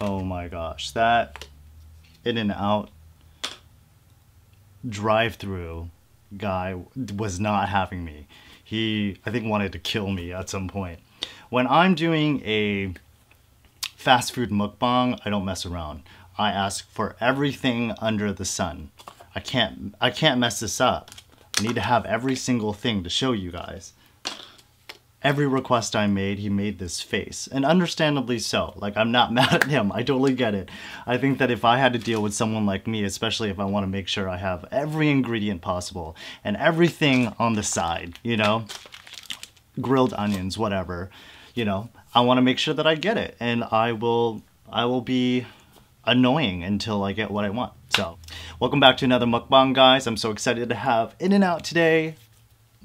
Oh my gosh, that In-N-Out drive through guy was not having me. He, I think, wanted to kill me at some point. When I'm doing a fast food mukbang, I don't mess around. I ask for everything under the sun. I can't, I can't mess this up. I need to have every single thing to show you guys every request I made, he made this face. And understandably so. Like, I'm not mad at him. I totally get it. I think that if I had to deal with someone like me, especially if I want to make sure I have every ingredient possible and everything on the side, you know, grilled onions, whatever, you know, I want to make sure that I get it. And I will, I will be annoying until I get what I want. So, welcome back to another mukbang, guys. I'm so excited to have In-N-Out today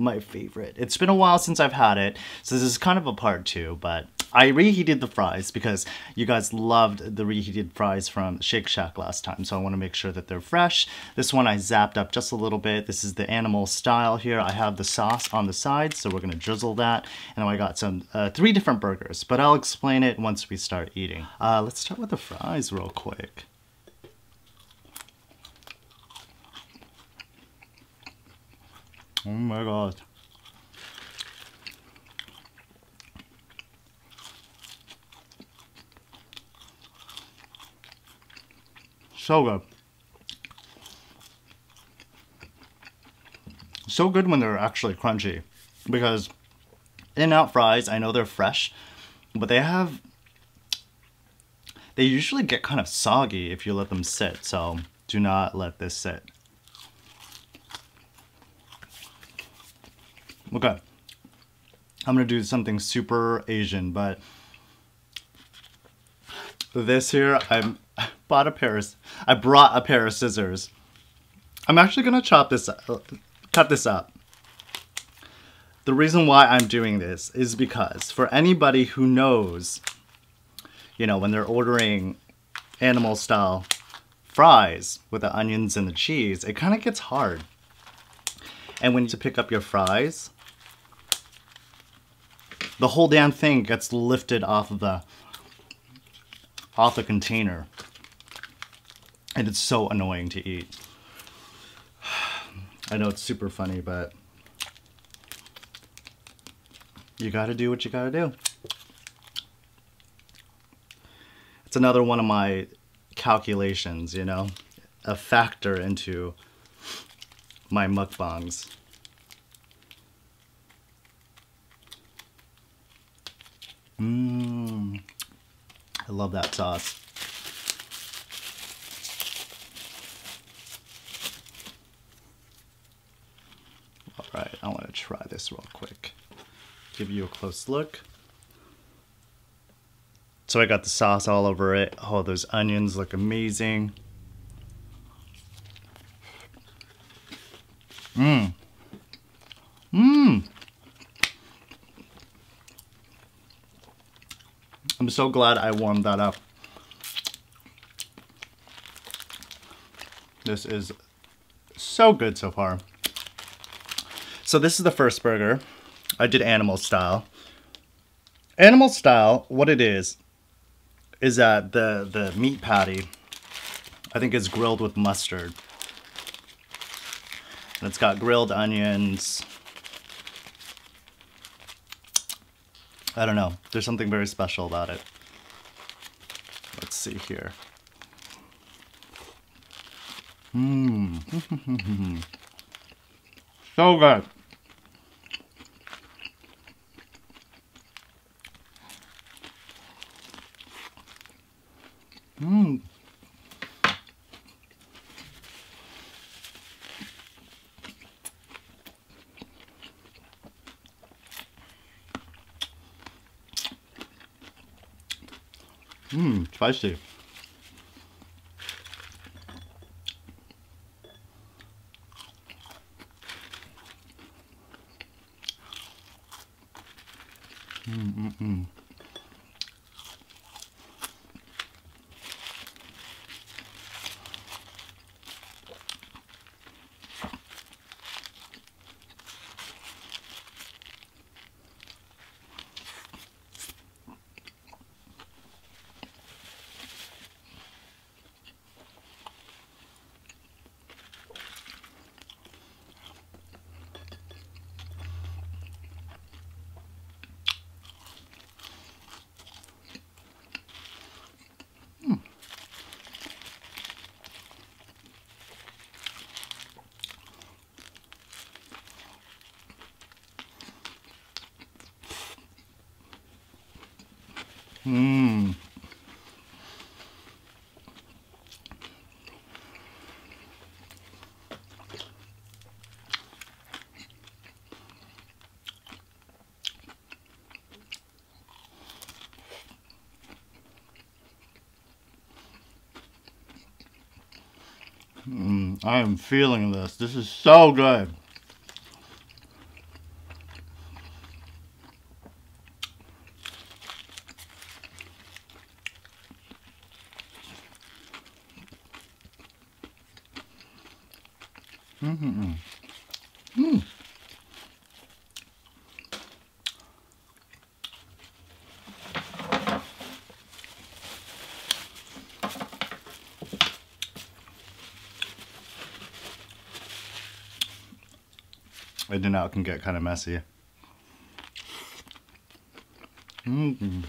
my favorite. It's been a while since I've had it, so this is kind of a part two, but I reheated the fries because you guys loved the reheated fries from Shake Shack last time, so I want to make sure that they're fresh. This one I zapped up just a little bit. This is the animal style here. I have the sauce on the side, so we're going to drizzle that. And I got some uh, three different burgers, but I'll explain it once we start eating. Uh, let's start with the fries real quick. Oh my god. So good. So good when they're actually crunchy. Because In-N-Out fries, I know they're fresh, but they have... They usually get kind of soggy if you let them sit, so do not let this sit. Okay. I'm gonna do something super Asian, but this here, I bought a pair of, I brought a pair of scissors. I'm actually gonna chop this, up, cut this up. The reason why I'm doing this is because for anybody who knows, you know, when they're ordering animal style fries with the onions and the cheese, it kind of gets hard. And when you pick up your fries, the whole damn thing gets lifted off of the off the container. And it's so annoying to eat. I know it's super funny, but you gotta do what you gotta do. It's another one of my calculations, you know, a factor into my mukbangs. Mmm. I love that sauce. All right, I want to try this real quick. Give you a close look. So I got the sauce all over it. Oh, those onions look amazing. Mmm. I'm so glad I warmed that up. This is so good so far. So this is the first burger. I did animal style. Animal style, what it is, is that the, the meat patty, I think is grilled with mustard. And it's got grilled onions, I don't know. There's something very special about it. Let's see here. Mmm. so good. Mmm. Mmm, spicy. Mmm. Mm, I am feeling this. This is so good. Can get kind of messy. Mm -hmm.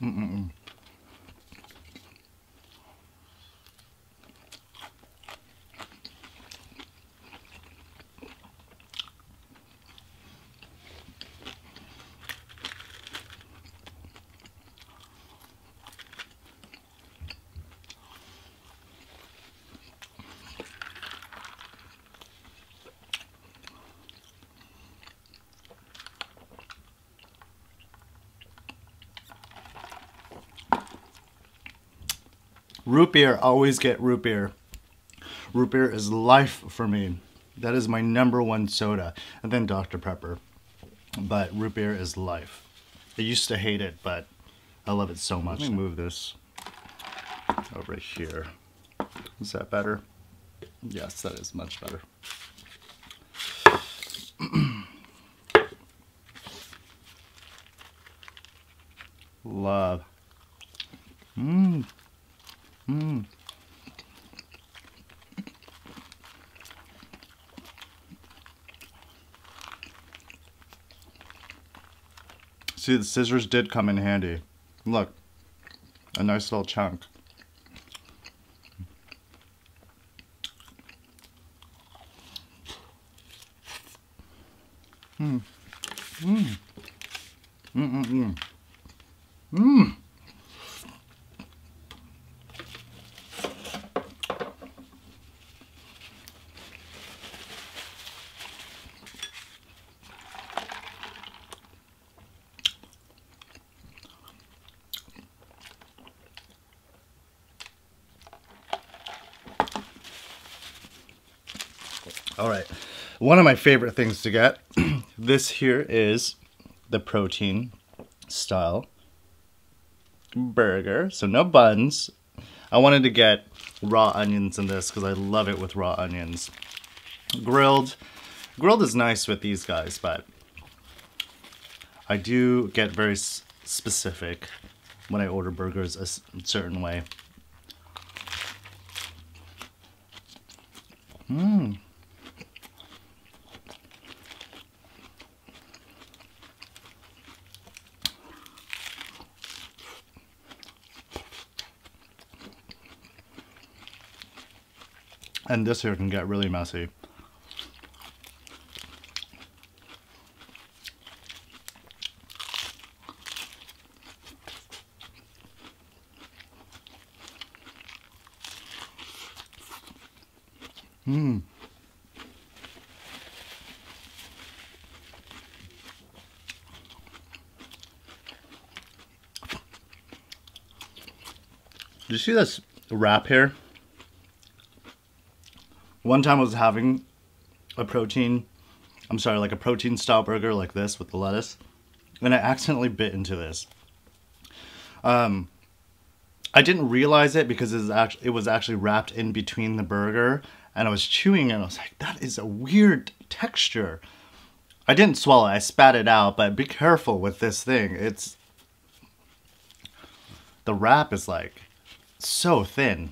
Mm -mm. Root beer, always get root beer. Root beer is life for me. That is my number one soda. And then Dr. Pepper. But root beer is life. I used to hate it, but I love it so much. Let me move this over here. Is that better? Yes, that is much better. Love. Mmm. Mm. See, the scissors did come in handy. Look, a nice little chunk. Mmm. Mmm. Mmm, mmm, mmm. Mmm. All right, one of my favorite things to get. this here is the protein style burger. So no buns. I wanted to get raw onions in this because I love it with raw onions. Grilled. Grilled is nice with these guys, but I do get very specific when I order burgers a certain way. Mmm. And this here can get really messy. Mmm. Do you see this wrap here? One time I was having a protein, I'm sorry, like a protein style burger like this with the lettuce, and I accidentally bit into this. Um, I didn't realize it because it was, actually, it was actually wrapped in between the burger, and I was chewing and I was like, that is a weird texture. I didn't swallow I spat it out, but be careful with this thing. It's, the wrap is like so thin.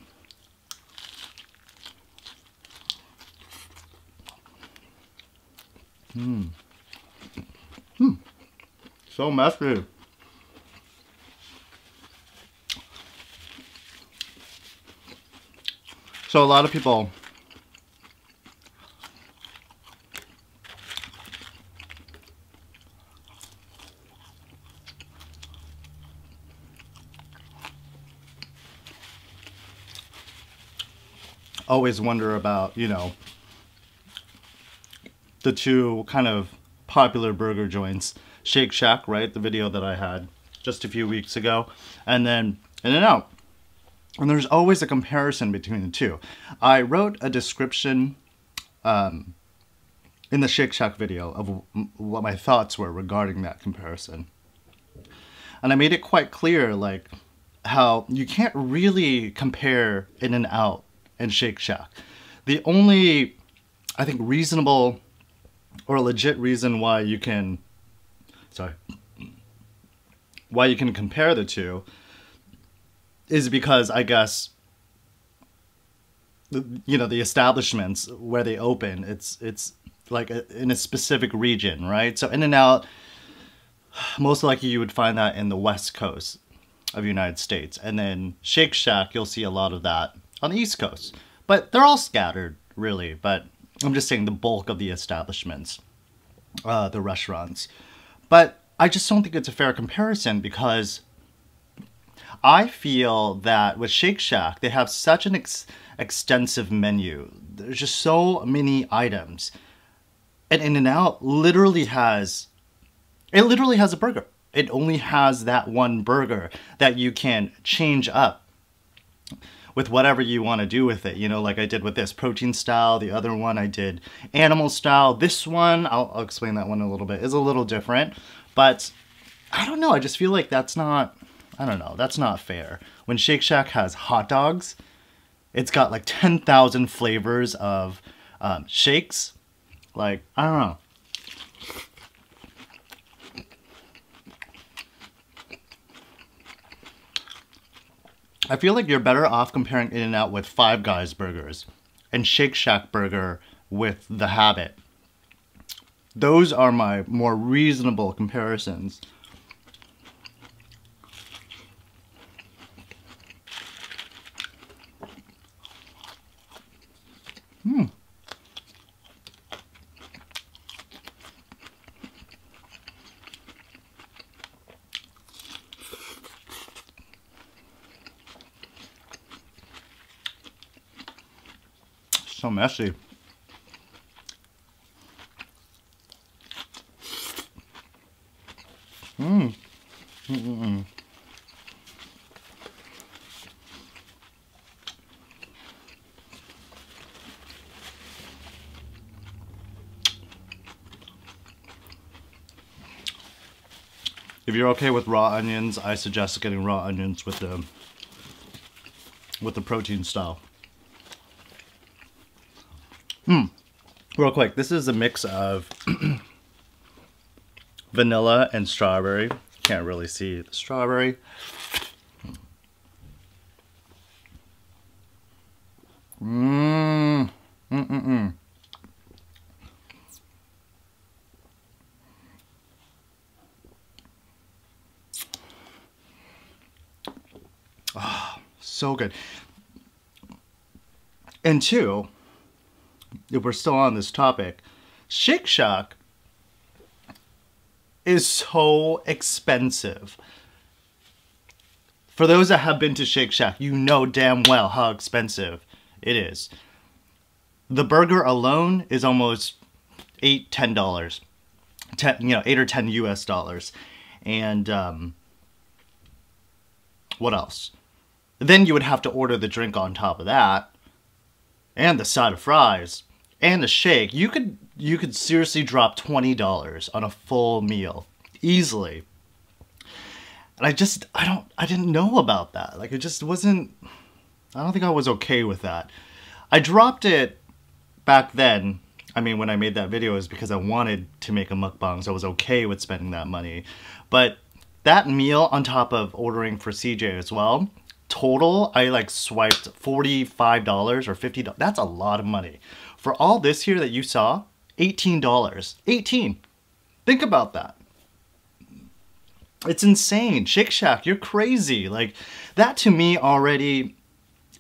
Hmm. Hmm. So messy. So a lot of people always wonder about, you know, the two kind of popular burger joints. Shake Shack, right? The video that I had just a few weeks ago. And then In-N-Out. And there's always a comparison between the two. I wrote a description um, in the Shake Shack video of what my thoughts were regarding that comparison. And I made it quite clear, like, how you can't really compare In-N-Out and Shake Shack. The only, I think, reasonable or a legit reason why you can, sorry, why you can compare the two is because I guess you know the establishments where they open it's it's like a, in a specific region right? So In-N-Out most likely you would find that in the west coast of the united states. And then shake shack you'll see a lot of that on the east coast. But they're all scattered really. But i'm just saying the bulk of the establishments uh, the restaurants but i just don't think it's a fair comparison because I feel that with Shake Shack, they have such an ex extensive menu. There's just so many items. And In-N-Out literally has, it literally has a burger. It only has that one burger that you can change up with whatever you want to do with it. You know, like I did with this protein style. The other one I did animal style. This one, I'll, I'll explain that one a little bit, is a little different. But I don't know. I just feel like that's not I don't know, that's not fair. When Shake Shack has hot dogs, it's got like 10,000 flavors of um, shakes. Like, I don't know. I feel like you're better off comparing In-N-Out with Five Guys burgers and Shake Shack burger with The Habit. Those are my more reasonable comparisons. Hmm. So messy. Mmm. Mm -mm. If you're okay with raw onions, I suggest getting raw onions with the with the protein style. Real quick, this is a mix of vanilla and strawberry. Can't really see the strawberry. Mmm. Mm-mm-mm. Ah, so good. And two, if we're still on this topic, Shake Shack is so expensive. For those that have been to Shake Shack, you know damn well how expensive it is. The burger alone is almost eight, ten dollars, ten, you know, eight or ten U.S. dollars, and um, what else? Then you would have to order the drink on top of that, and the side of fries, and the shake. You could you could seriously drop twenty dollars on a full meal easily. And I just I don't I didn't know about that. Like it just wasn't. I don't think I was okay with that. I dropped it back then. I mean, when I made that video, is because I wanted to make a mukbang, so I was okay with spending that money. But that meal on top of ordering for CJ as well, total, I like swiped $45 or $50. That's a lot of money. For all this here that you saw, $18. 18. Think about that. It's insane. Shake Shack, you're crazy. Like that to me already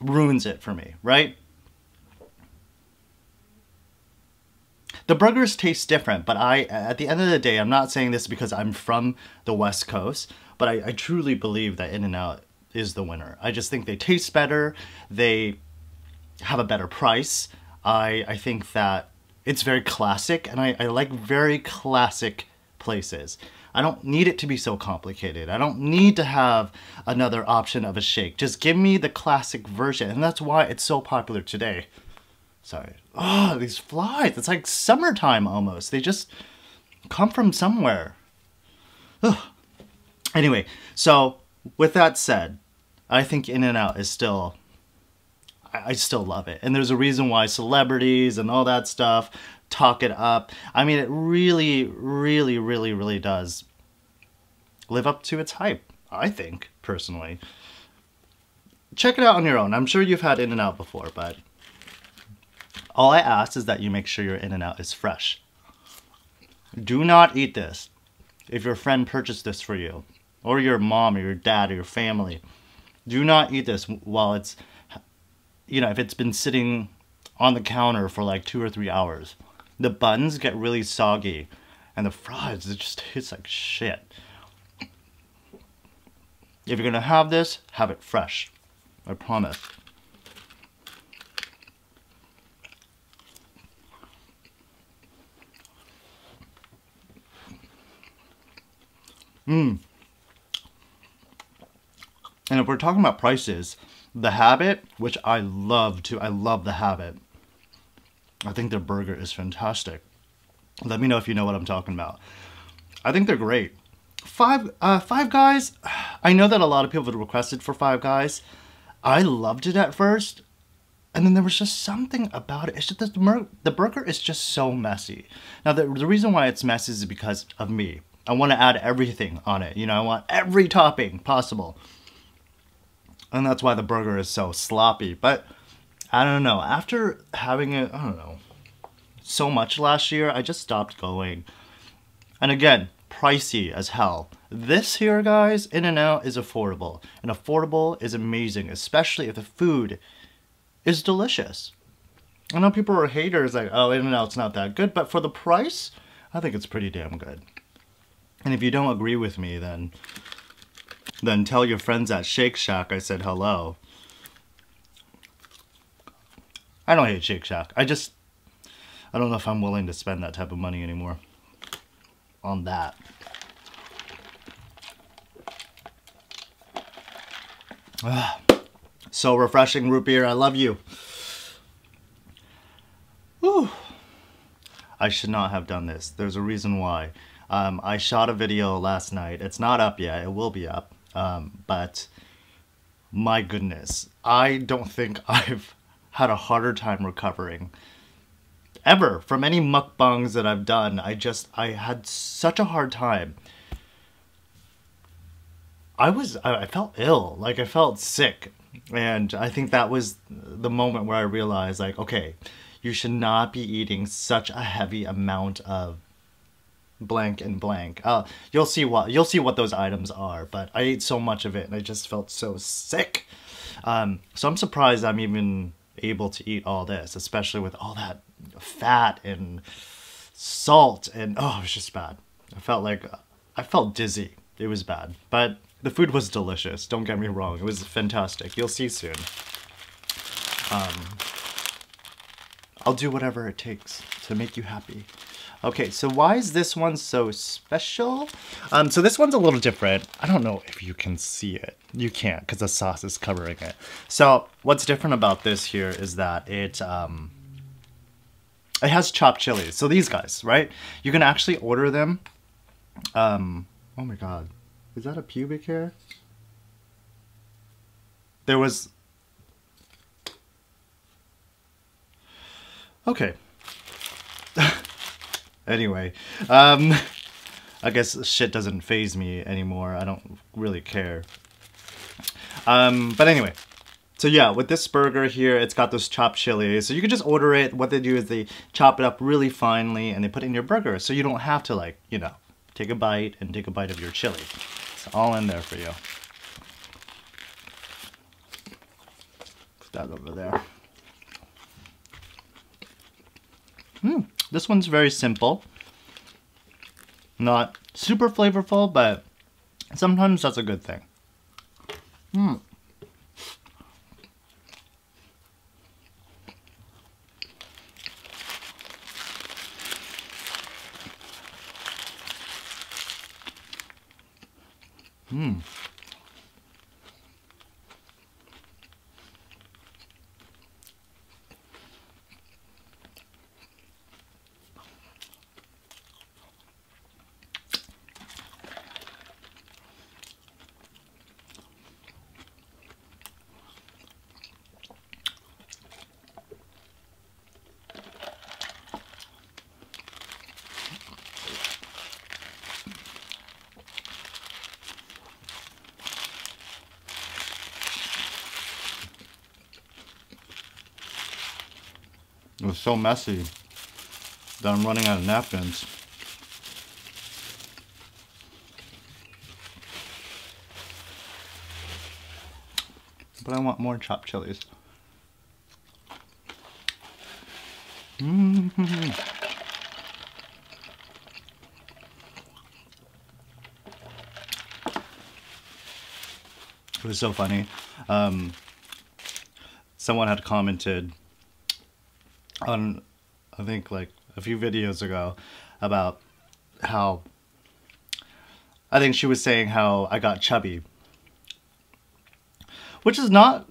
ruins it for me, right? The burgers taste different, but I, at the end of the day, I'm not saying this because I'm from the West Coast, but I, I truly believe that In-N-Out is the winner. I just think they taste better. They have a better price. I, I think that it's very classic, and I, I like very classic places. I don't need it to be so complicated. I don't need to have another option of a shake. Just give me the classic version, and that's why it's so popular today. Sorry. Oh, these flies. It's like summertime almost. They just come from somewhere. Ugh. Anyway, so with that said, I think In-N-Out is still I still love it. And there's a reason why celebrities and all that stuff talk it up. I mean, it really, really, really, really does live up to its hype, I think, personally. Check it out on your own. I'm sure you've had In-N-Out before, but all I ask is that you make sure your In-N-Out is fresh. Do not eat this if your friend purchased this for you, or your mom, or your dad, or your family. Do not eat this while it's, you know, if it's been sitting on the counter for like two or three hours. The buns get really soggy, and the fries, it just tastes like shit. If you're gonna have this, have it fresh. I promise. Mmm. And if we're talking about prices, the Habit, which I love too, I love the Habit. I think their burger is fantastic. Let me know if you know what I'm talking about. I think they're great. Five, uh, Five Guys, I know that a lot of people have requested for Five Guys. I loved it at first, and then there was just something about it. It's just the, the burger is just so messy. Now, the, the reason why it's messy is because of me. I want to add everything on it. You know, I want every topping possible. And that's why the burger is so sloppy. But I don't know. After having it, I don't know, so much last year, I just stopped going. And again, pricey as hell. This here, guys, In-N-Out is affordable. And affordable is amazing, especially if the food is delicious. I know people are haters like, oh, In-N-Out's not that good, but for the price, I think it's pretty damn good. And if you don't agree with me, then then tell your friends at Shake Shack I said hello. I don't hate Shake Shack. I just, I don't know if I'm willing to spend that type of money anymore on that. So refreshing root beer. I love you. Whew. I should not have done this. There's a reason why. Um, I shot a video last night. It's not up yet. It will be up. Um, but my goodness, I don't think I've had a harder time recovering ever from any mukbangs that I've done. I just, I had such a hard time. I was, I felt ill, like I felt sick. And I think that was the moment where I realized like, okay, you should not be eating such a heavy amount of blank and blank. Uh, you'll see what you'll see what those items are. But I ate so much of it, and I just felt so sick. Um, so I'm surprised I'm even able to eat all this, especially with all that fat and salt, and oh, it was just bad. I felt like I felt dizzy. It was bad, but the food was delicious. Don't get me wrong; it was fantastic. You'll see soon. Um, I'll do whatever it takes to make you happy. Okay, so why is this one so special? Um, so this one's a little different. I don't know if you can see it. You can't because the sauce is covering it. So what's different about this here is that it um, it has chopped chilies. So these guys, right? You can actually order them. Um, oh my god, is that a pubic hair? There was. Okay. Anyway, um, I guess shit doesn't phase me anymore. I don't really care. Um, but anyway, so yeah, with this burger here, it's got those chopped chilies. So you can just order it. What they do is they chop it up really finely and they put it in your burger. So you don't have to like, you know, take a bite and take a bite of your chili. It's all in there for you. Put that over there. Hmm. This one's very simple. Not super flavorful, but sometimes that's a good thing. Hmm. Hmm. It was so messy that I'm running out of napkins. But I want more chopped chilies. It was so funny. Um, someone had commented on I think like a few videos ago about how I think she was saying how I got chubby. Which is not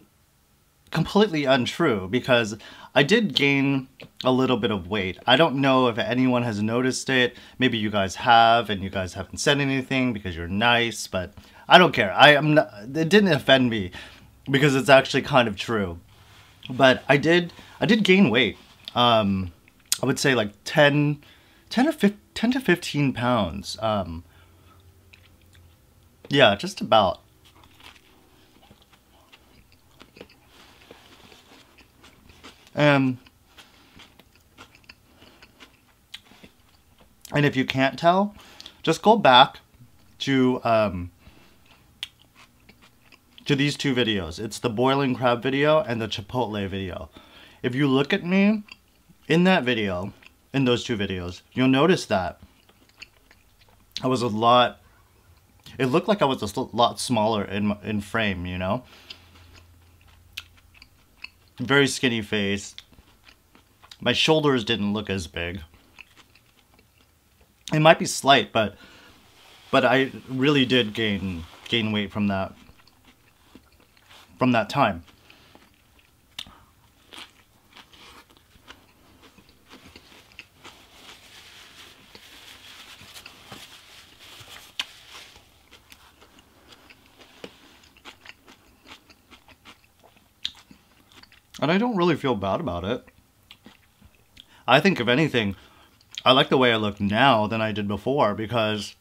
completely untrue because I did gain a little bit of weight. I don't know if anyone has noticed it. Maybe you guys have and you guys haven't said anything because you're nice, but I don't care. I am not, it didn't offend me because it's actually kind of true. But I did I did gain weight um, I would say like 10, 10 or 15, 10 to 15 pounds. Um, yeah, just about. Um, and if you can't tell, just go back to um, to these two videos. It's the boiling crab video and the chipotle video. If you look at me in that video, in those two videos, you'll notice that I was a lot, it looked like I was a lot smaller in, in frame, you know? Very skinny face. My shoulders didn't look as big. It might be slight, but but I really did gain gain weight from that from that time. And I don't really feel bad about it. I think, if anything, I like the way I look now than I did before because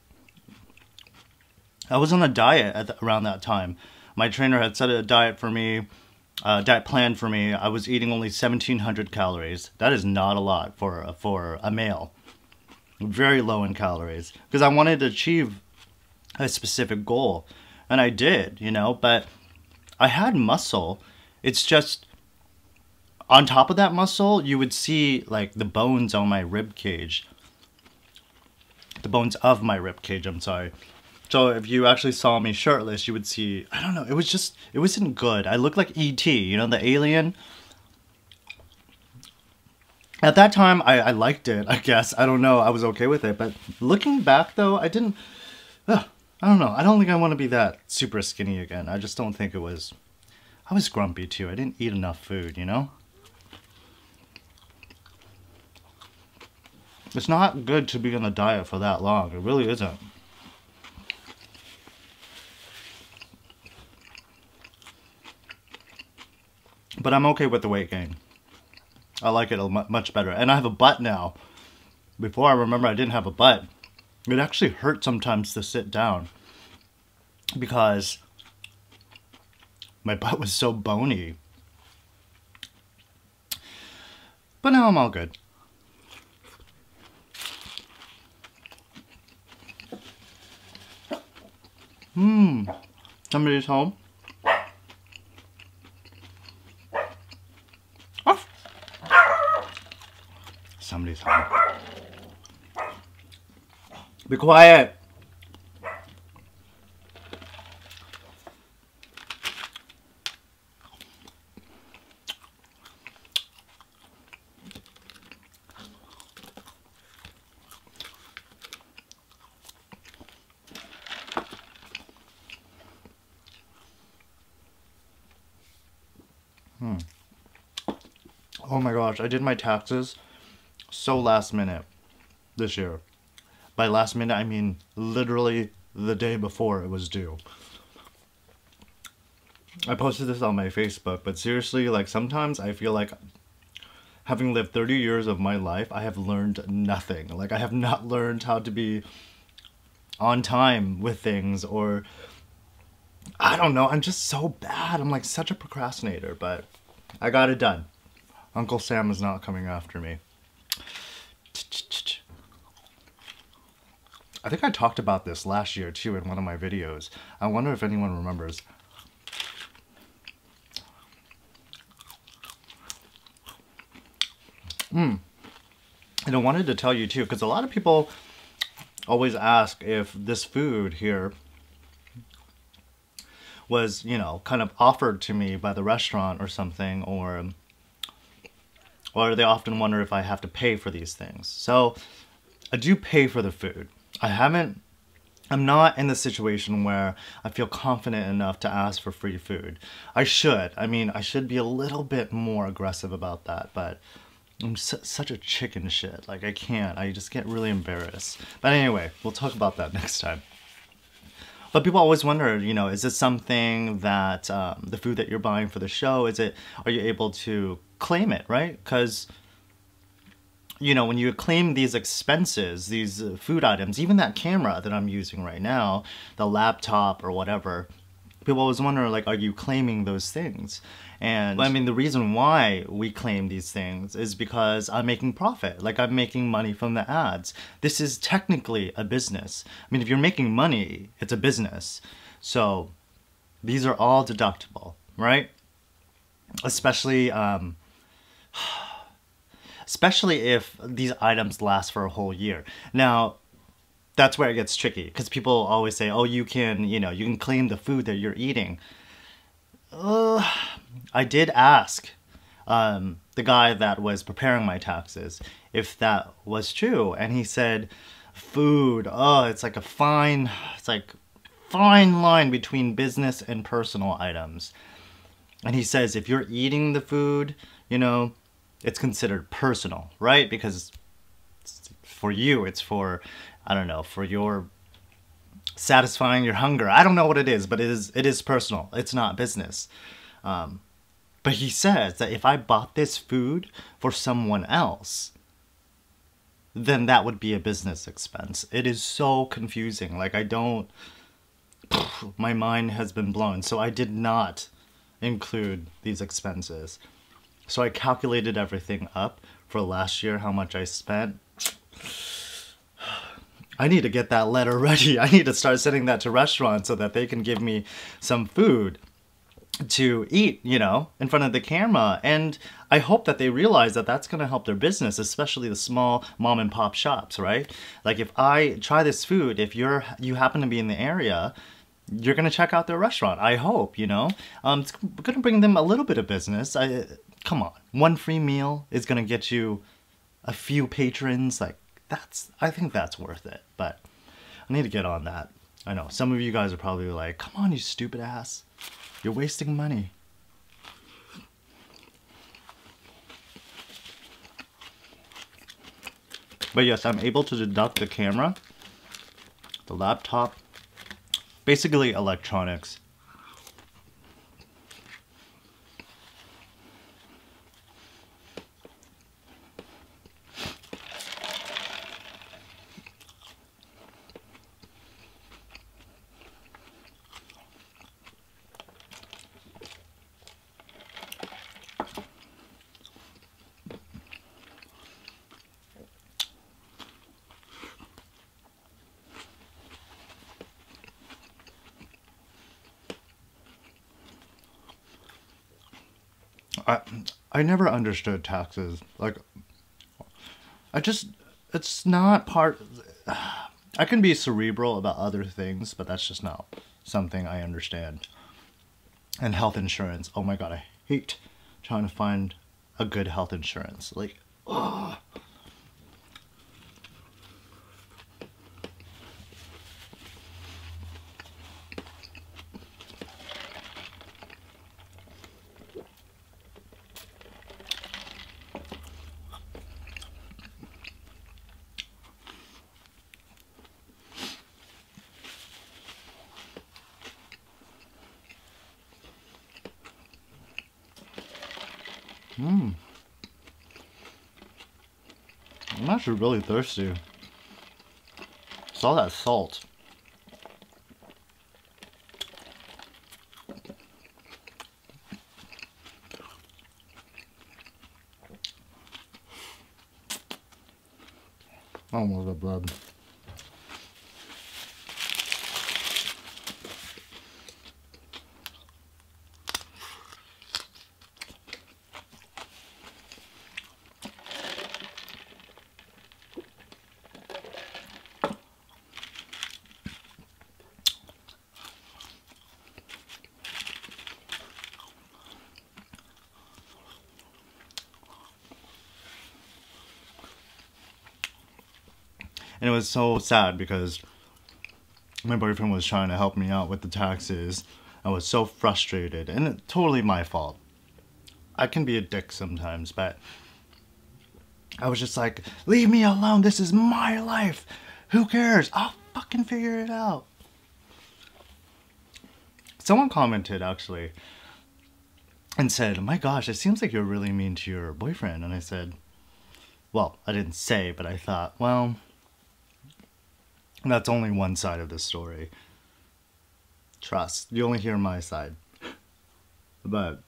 I was on a diet the, around that time. My trainer had set a diet for me, uh, diet plan for me. I was eating only 1,700 calories. That is not a lot for, for a male. Very low in calories because I wanted to achieve a specific goal. And I did, you know, but I had muscle. It's just on top of that muscle, you would see like the bones on my rib cage. The bones of my rib cage, I'm sorry. So if you actually saw me shirtless, you would see, I don't know, it was just, it wasn't good. I looked like E.T., you know, the alien. At that time, I, I liked it, I guess. I don't know, I was okay with it. But looking back though, I didn't, I don't know. I don't think I want to be that super skinny again. I just don't think it was, I was grumpy too. I didn't eat enough food, you know? It's not good to be on a diet for that long. It really isn't. But I'm okay with the weight gain. I like it much better. And I have a butt now. Before I remember I didn't have a butt. It actually hurt sometimes to sit down. Because my butt was so bony. But now I'm all good. Hmm. Somebody's home. Somebody's home. Be quiet. Gosh, I did my taxes so last minute this year. By last minute, I mean literally the day before it was due. I posted this on my Facebook, but seriously, like sometimes I feel like having lived 30 years of my life, I have learned nothing. Like I have not learned how to be on time with things or I don't know, I'm just so bad. I'm like such a procrastinator, but I got it done. Uncle Sam is not coming after me. I think I talked about this last year too in one of my videos. I wonder if anyone remembers. Hmm. And I wanted to tell you too, because a lot of people always ask if this food here was, you know, kind of offered to me by the restaurant or something, or or they often wonder if I have to pay for these things. So I do pay for the food. I haven't I'm not in the situation where I feel confident enough to ask for free food. I should. I mean, I should be a little bit more aggressive about that, but I'm su such a chicken shit. Like, I can't. I just get really embarrassed. But anyway, we'll talk about that next time. But people always wonder, you know, is this something that um, the food that you're buying for the show, is it, are you able to claim it, right? Because you know, when you claim these expenses, these uh, food items, even that camera that I'm using right now, the laptop or whatever, people always wonder, like, are you claiming those things? And I mean, the reason why we claim these things is because I'm making profit. Like, I'm making money from the ads. This is technically a business. I mean, if you're making money, it's a business. So these are all deductible, right? Especially, um, especially if these items last for a whole year. Now, that's where it gets tricky because people always say, oh, you can, you know, you can claim the food that you're eating. Uh, I did ask um, the guy that was preparing my taxes if that was true. And he said, food, oh, it's like a fine, it's like fine line between business and personal items. And he says, if you're eating the food, you know, it's considered personal, right? Because for you, it's for, I don't know, for your satisfying your hunger. I don't know what it is, but it is it is personal. It's not business. Um, but he says that if I bought this food for someone else, then that would be a business expense. It is so confusing. Like I don't, my mind has been blown. So I did not include these expenses. So I calculated everything up for last year, how much I spent. I need to get that letter ready. I need to start sending that to restaurants so that they can give me some food to eat, you know, in front of the camera. And I hope that they realize that that's going to help their business, especially the small mom and pop shops, right? Like if I try this food, if you're you happen to be in the area, you're going to check out their restaurant. I hope, you know. Um it's going to bring them a little bit of business. I come on. One free meal is going to get you a few patrons like that's I think that's worth it. But I need to get on that. I know some of you guys are probably like, "Come on, you stupid ass. You're wasting money." But yes, I'm able to deduct the camera, the laptop, basically electronics I I never understood taxes. Like I just it's not part I can be cerebral about other things, but that's just not something I understand. And health insurance. Oh my god, I hate trying to find a good health insurance. Like, ugh. Mmm. I'm actually really thirsty. It's all that salt. My god, blood. And it was so sad because my boyfriend was trying to help me out with the taxes. I was so frustrated and it's totally my fault. I can be a dick sometimes, but I was just like, leave me alone. This is my life. Who cares? I'll fucking figure it out. Someone commented actually and said, my gosh, it seems like you're really mean to your boyfriend. And I said, well, I didn't say, but I thought, well, that's only one side of the story. Trust. You only hear my side. But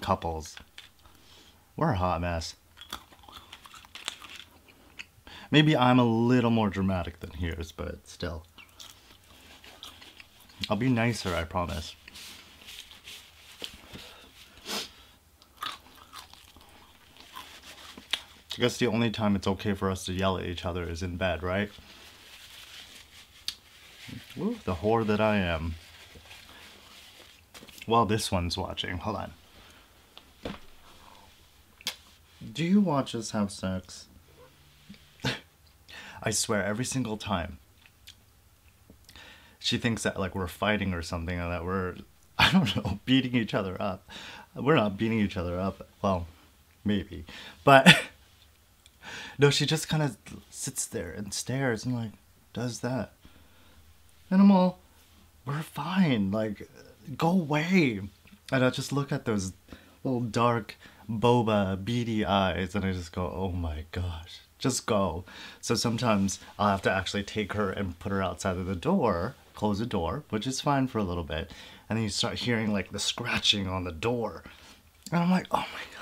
couples, we're a hot mess. Maybe I'm a little more dramatic than yours, but still. I'll be nicer, I promise. I guess the only time it's okay for us to yell at each other is in bed, right? Ooh, the whore that I am. Well, this one's watching. Hold on. Do you watch us have sex? I swear, every single time. She thinks that like we're fighting or something, or that we're, I don't know, beating each other up. We're not beating each other up. Well, maybe. But no, she just kind of sits there and stares and like does that. And I'm all, we're fine. Like, go away. And I just look at those little dark, boba, beady eyes and I just go, oh my gosh, just go. So sometimes I'll have to actually take her and put her outside of the door, close the door, which is fine for a little bit. And then you start hearing like the scratching on the door. And I'm like, oh my god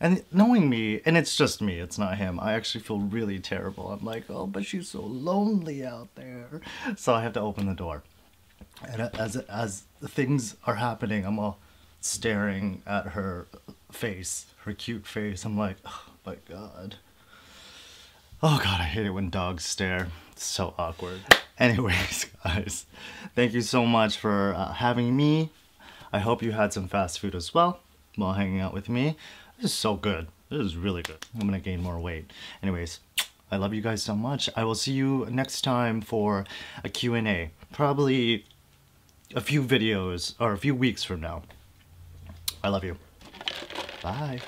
and knowing me, and it's just me, it's not him, I actually feel really terrible. I'm like, oh, but she's so lonely out there. So I have to open the door. And as, as things are happening, I'm all staring at her face, her cute face. I'm like, oh my god. Oh god, I hate it when dogs stare. It's so awkward. Anyways, guys, thank you so much for uh, having me. I hope you had some fast food as well while hanging out with me. This is so good. This is really good. I'm gonna gain more weight. Anyways, I love you guys so much. I will see you next time for a Q&A. Probably a few videos or a few weeks from now. I love you. Bye.